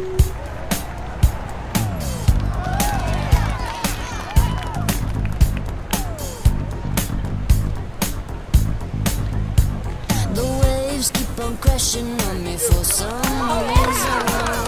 The waves keep on crashing on me for some reason.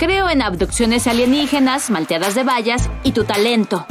Creo en abducciones alienígenas, malteadas de vallas y tu talento.